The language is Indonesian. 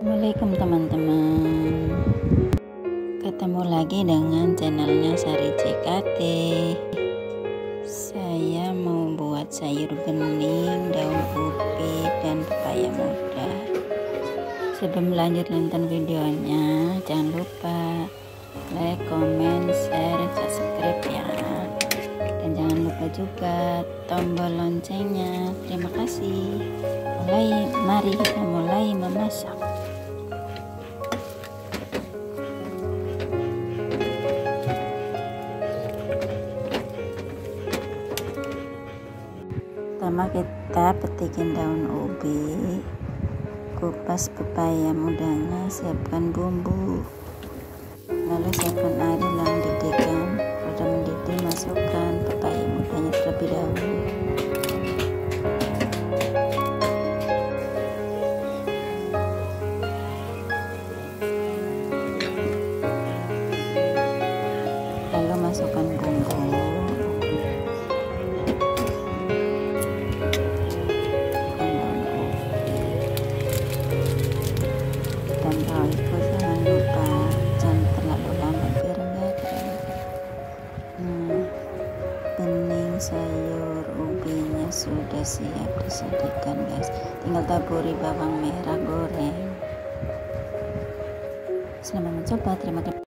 Assalamualaikum teman-teman. Ketemu lagi dengan channelnya Sari CKT Saya mau buat sayur bening, daun ubi, dan pepaya muda. Sebelum lanjut nonton videonya Jangan lupa like, comment, share, subscribe ya. Dan jangan lupa juga tombol loncengnya. Terima kasih. Mulai, mari kita mulai memasak pertama kita petikin daun ubi kupas pepaya mudanya siapkan bumbu. Lalu siapkan air lalu didihkan sudah mendidih masukkan pepaya mudanya terlebih dahulu. Lalu masukkan bumbu dan itu jangan lupa jangan terlalu lama biar enggak kering bening sayur ubinya sudah siap disajikan guys tinggal taburi bawang merah goreng selamat mencoba terima kasih